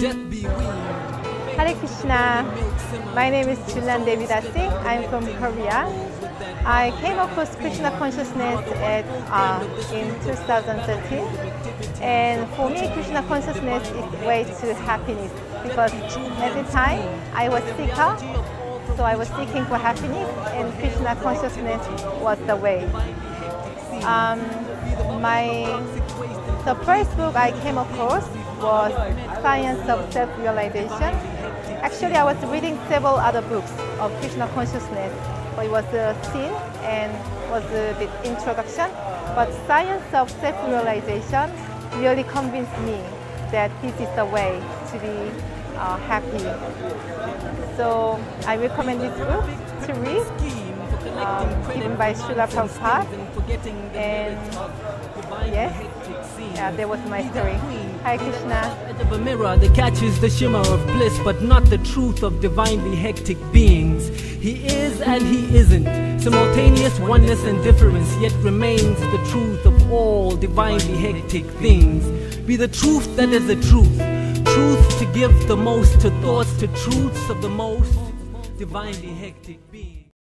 Hare Krishna. My name is Jhulan Devidasi. I'm from Korea. I came across Krishna consciousness at, uh, in 2013. And for me, Krishna consciousness is the way to happiness because at the time I was seeker, so I was seeking for happiness, and Krishna consciousness was the way. Um, my the first book I came across was Science of Self-Realization. Actually, I was reading several other books of Krishna consciousness, but it was a scene and was a bit introduction. But Science of Self-Realization really convinced me that this is the way to be uh, happy. So I recommend this book to read, given by Srila Prabhupada. And yes, yeah, that was my story. Hare Krishna. Of a mirror that catches the shimmer of bliss, but not the truth of divinely hectic beings. He is and he isn't. Simultaneous oneness and difference, yet remains the truth of all divinely hectic things. Be the truth that is the truth. Truth to give the most to thoughts, to truths of the most divinely hectic beings.